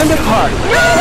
Time to party.